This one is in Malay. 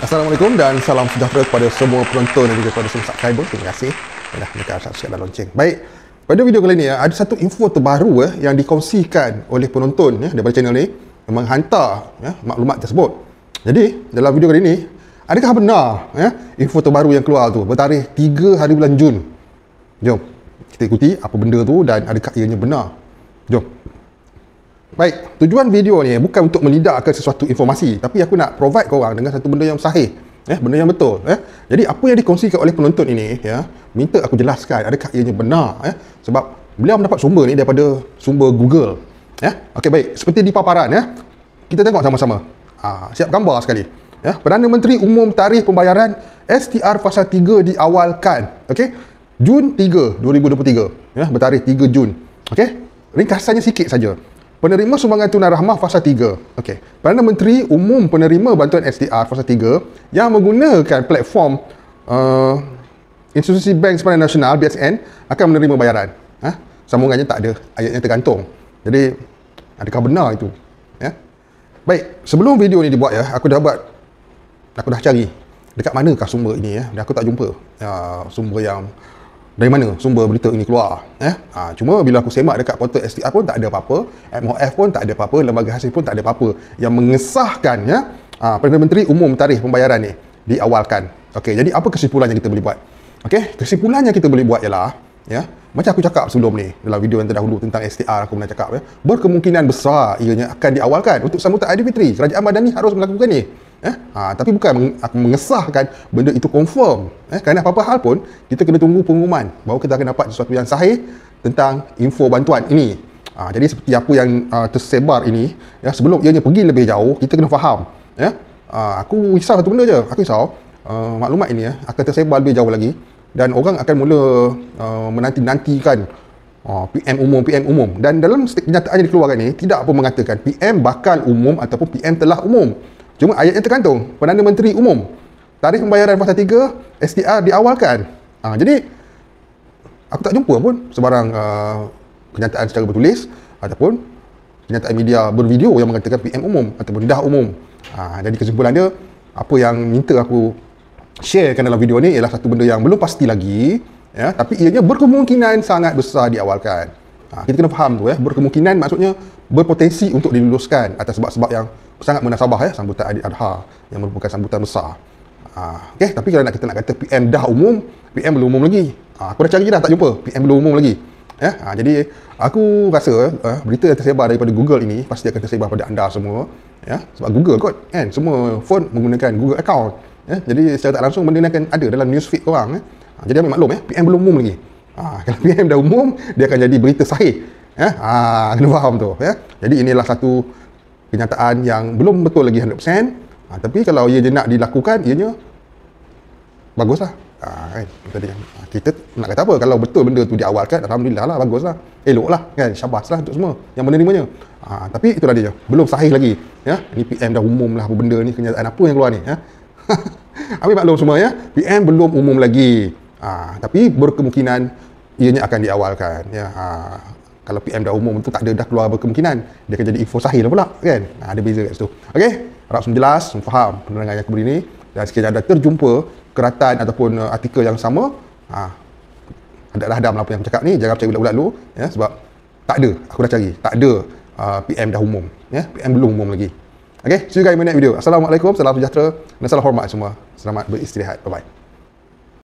Assalamualaikum dan salam sejahtera kepada semua penonton dan juga kepada semua subscriber. Terima kasih dah tekan subscribe dan lonceng. Baik, pada video kali ini ya, ada satu info terbaru eh, yang dikongsikan oleh penonton ya, daripada channel ni yang menghantar ya, maklumat tersebut. Jadi, dalam video kali ini, adakah benar ya, info terbaru yang keluar tu bertarikh 3 hari bulan Jun? Jom, kita ikuti apa benda tu dan adakah ianya benar. Jom. Baik, tujuan video ni bukan untuk melidakkan sesuatu informasi, tapi aku nak provide kau orang dengan satu benda yang sahih, eh, benda yang betul, eh. Jadi apa yang dikongsikan oleh penonton ini, ya, minta aku jelaskan adakah ianya benar, eh, sebab beliau mendapat sumber ni daripada sumber Google, ya. Okey, baik, seperti di paparan, ya. Kita tengok sama-sama. Ha, siap gambar sekali. Ya, Perdana Menteri Umum Tarikh Pembayaran STR Fasa 3 diawalkan. Okey. Jun 3 2023, ya, bertarikh 3 Jun. Okey. Ringkasannya sikit saja. Penerima sumbangan tunai rahmah fasa 3. Okey. Perdana Menteri umum penerima bantuan SDR fasa 3 yang menggunakan platform uh, institusi bank sempadan nasional BSN akan menerima bayaran. Ha? Sambungannya tak ada, ayatnya tergantung. Jadi adakah benar itu? Ya. Baik, sebelum video ni dibuat ya, aku dah buat aku dah cari dekat manakah sumber ini ya. Dan aku tak jumpa uh, sumber yang dari mana sumber berita ini keluar? Eh? Ha, cuma bila aku semak dekat portal STR pun tak ada apa-apa MOF pun tak ada apa-apa lembaga hasil pun tak ada apa-apa yang mengesahkan ya ha, Perdana Menteri umum tarikh pembayaran ni diawalkan. Okey jadi apa kesimpulan yang kita boleh buat? Okey kesimpulan yang kita boleh buat ialah ya macam aku cakap sebelum ni dalam video yang terdahulu tentang STR aku pernah cakap ya berkemungkinan besar ianya akan diawalkan untuk sambutan Aidilfitri kerajaan Madani harus melakukan ni Eh? Ha, tapi bukan aku mengesahkan benda itu confirm. Eh? Kerana apa-apa hal pun, kita kena tunggu pengumuman bahawa kita akan dapat sesuatu yang sahih tentang info bantuan ini. Ha, jadi seperti apa yang uh, tersebar ini, ya, sebelum ianya pergi lebih jauh, kita kena faham. Ya? Ha, aku risau satu benda je. Aku risau uh, maklumat ini ya, akan tersebar lebih jauh lagi dan orang akan mula uh, menanti-nantikan uh, PM umum, PM umum. Dan dalam kenyataan yang dikeluarkan ini, tidak apa mengatakan PM bakal umum ataupun PM telah umum. Cuma ayat yang tergantung. Perdana Menteri Umum. Tarikh pembayaran fasa 3 STR diawalkan. Ha, Jadi Aku tak jumpa pun sebarang uh, Kenyataan secara bertulis Ataupun Kenyataan media bervideo yang mengatakan PM umum Ataupun dah umum. Ha, Jadi kesimpulan dia Apa yang minta aku Sharekan dalam video ni Ialah satu benda yang belum pasti lagi ya, Tapi ianya berkemungkinan sangat besar diawalkan. Ha, Kita kena faham tu ya. Berkemungkinan maksudnya Berpotensi untuk diluluskan Atas sebab-sebab yang sangat munasabah ya sambutan Aidil Adha yang merupakan sambutan besar. Ha, okay, tapi kalau nak kita nak kata PM dah umum, PM belum umum lagi. Ha, aku dah cari dah tak jumpa PM belum umum lagi. Ya, ha, jadi aku rasa uh, berita yang tersebar daripada Google ini pasti akan tersebar pada anda semua. Ya, sebab Google kot kan semua phone menggunakan Google account. Ya, jadi secara tak langsung benda ni akan ada dalam newsfeed korang. Ya. Ha, jadi ambil maklum ya, PM belum umum lagi. Ha, kalau PM dah umum, dia akan jadi berita sahih. Ya, ha, kena faham tu. Ya. Jadi inilah satu kenyataan yang belum betul lagi 100%. Ha, tapi kalau ia nak dilakukan, ianya baguslah. Ha, kan? Tadi, ha, kita nak kata apa? Kalau betul benda tu diawalkan, Alhamdulillah lah, baguslah. Eloklah, kan? Syabas lah untuk semua yang menerimanya. Ha, tapi itulah dia. Belum sahih lagi. Ya? Ini PM dah umum lah apa benda ni, kenyataan apa yang keluar ni. Ya? Ambil maklum semua ya. PM belum umum lagi. Ha, tapi berkemungkinan ianya akan diawalkan. Ya? Ha, kalau PM dah umum tu tak ada dah keluar berkemungkinan dia akan jadi info sahih lah pula kan? Ha, ada beza kat situ. Ok harap semua jelas semua faham penerangan yang aku beri ni dan sekiranya ada terjumpa keratan ataupun uh, artikel yang sama ha, ada lah apa yang aku cakap ni. Jangan percaya bulat-bulat dulu ya, sebab tak ada. Aku dah cari. Tak ada uh, PM dah umum ya, PM belum umum lagi. Ok see you guys in the next video. Assalamualaikum. Salam sejahtera. Dan salam hormat semua. Selamat beristirahat. Bye bye